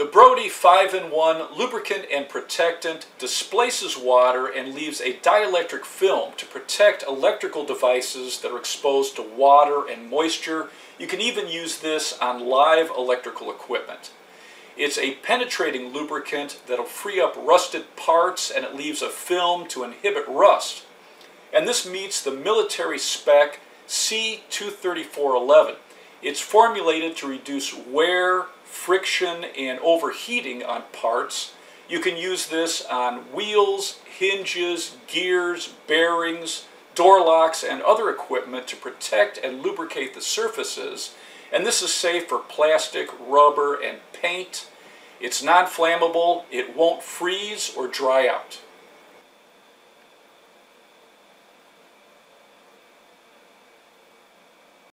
The Brodi 5-in-1 lubricant and protectant displaces water and leaves a dielectric film to protect electrical devices that are exposed to water and moisture. You can even use this on live electrical equipment. It's a penetrating lubricant that'll free up rusted parts and it leaves a film to inhibit rust. And this meets the military spec C23411. It's formulated to reduce wear, friction, and overheating on parts. You can use this on wheels, hinges, gears, bearings, door locks, and other equipment to protect and lubricate the surfaces. And this is safe for plastic, rubber, and paint. It's non-flammable, it won't freeze or dry out.